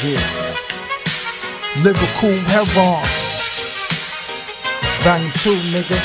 Yeah. Lyrical He'Ron. Volume 2, nigga.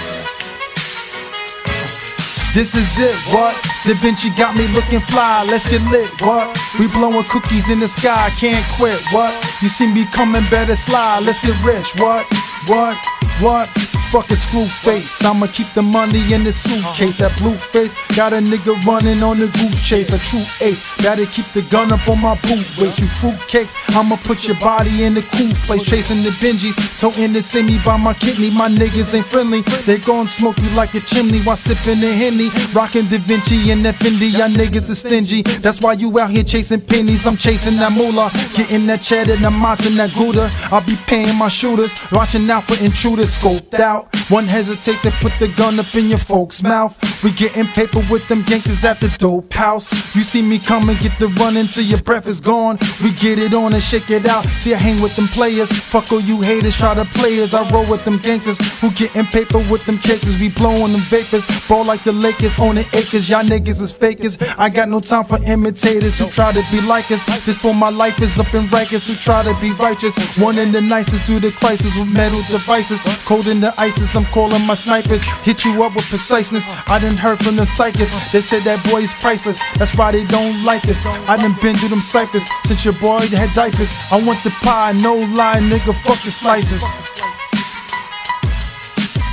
This is it, what? Da Vinci got me looking fly, let's get lit, what? We blowing cookies in the sky, can't quit, what? You see me coming better slide, let's get rich, what? What? What? Fucking screw face. I'ma keep the money in the suitcase. That blue face got a nigga running on the goose chase. A true ace. Gotta keep the gun up on my boot waist. You fruitcakes. I'ma put your body in the cool place. Chasing the Benjis. Toting the semi by my kidney. My niggas ain't friendly. They gon' smoke you like a chimney while sipping the Henny. Rockin' Da Vinci and that Fendi. Y'all niggas are stingy. That's why you out here chasing pennies. I'm chasing that moolah. Getting that cheddar, that mozz and that gouda. I'll be paying my shooters. Watching out for intruders. Scoped out. One hesitate to put the gun up in your folks' mouth. We getting paper with them gangsters at the dope house. You see me come and get the run until your breath is gone. We get it on and shake it out. See, I hang with them players. Fuck all you haters, try to play us. I roll with them gangsters who getting paper with them cases. We blowing them vapors. Ball like the Lakers, owning acres. Y'all niggas is fakers. I got no time for imitators who try to be like us. This for my life is up in rackets who try to be righteous. One in the nicest through the crisis with metal devices. Cold in the ISIS, I'm calling my snipers. Hit you up with preciseness. I didn't heard from the psychics. They said that boy is priceless. That's why they don't like us. I done been through them ciphers since your boy had diapers. I want the pie, no lie, nigga. Fuck the slices.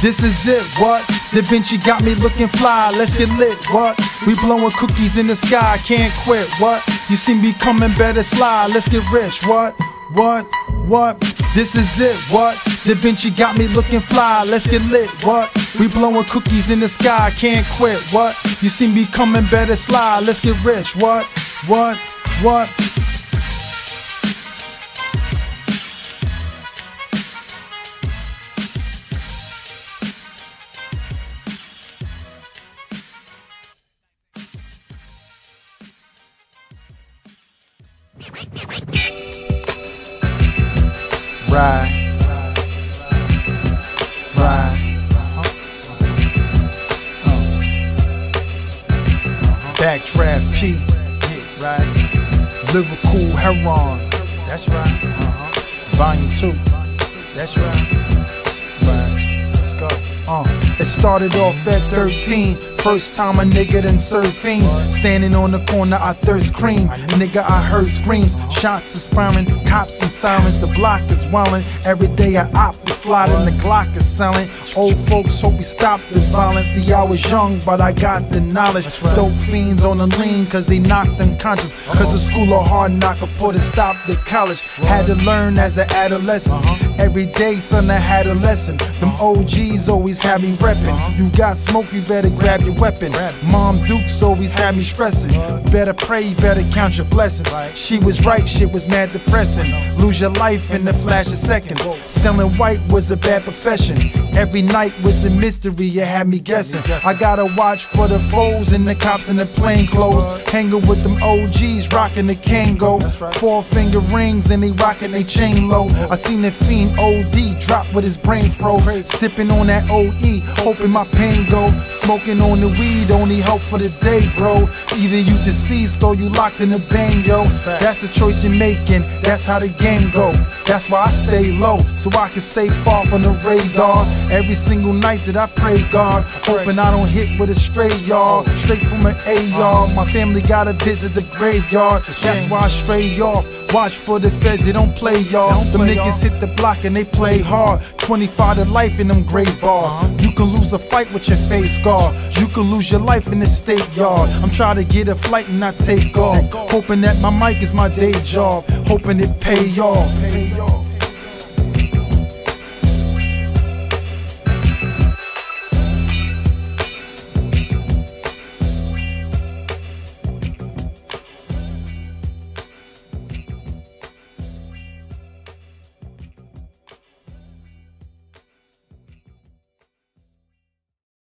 This is it, what? Da Vinci got me looking fly, let's get lit, what? We blowing cookies in the sky, can't quit, what? You see me coming better slide, let's get rich, what? What? What? This is it, what? Da Vinci got me looking fly, let's get lit, what? We blowing cookies in the sky, can't quit, what? You see me coming better slide, let's get rich, what? What? What? Ride. Backdraft P. Yeah, right. Lyrical He'Ron. That's right. Uh-huh. Volume 2. That's right. Right. Let's go. Uh. It started off at 13. First time a nigga done served fiends. Standing on the corner, I thirst cream. Nigga, I heard screams. Shots is firing, cops and sirens. The block is wildin'. Every day I opt to slide and the Glock is silent. Old folks hope we stop the violence. See, I was young, but I got the knowledge. Dope fiends on the lean, cause they knocked unconscious. Cause the school of hard knock put a stop to college. Had to learn as an adolescent. Uh-huh. Every day, son, I had a lesson. Them OGs always have me reppin'. Uh-huh. You got smoke, you better grab your weapon. Mom Dukes always had me stressing. Better pray, better count your blessings. She was right, shit was mad depressing. Lose your life in the flash of seconds. Selling white was a bad profession. Every night was a mystery, it had me guessing. I gotta watch for the foes and the cops in the plain clothes. Hanging with them OGs, rocking the Kangol. Four finger rings and they rocking they chain low. I seen the fiend OD drop with his brain froze. Sipping on that OE, hoping my pain go. Smoking on the weed, only hope for the day, bro. Either you deceased or you locked in a bang, yo. That's the choice you're making, that's how the game go. That's why I stay low, so I can stay far from the radar. Every single night that I pray, God, hoping I don't hit with a stray yard. Straight from an AR, my family gotta visit the graveyard. That's why I stray off. Watch for the feds, they don't play y'all. Them niggas hit the block and they play hard. 25 to life in them gray bars. You can lose a fight with your face scar. You can lose your life in the state yard. I'm trying to get a flight and not take off. Hoping that my mic is my day job. Hoping it pay off.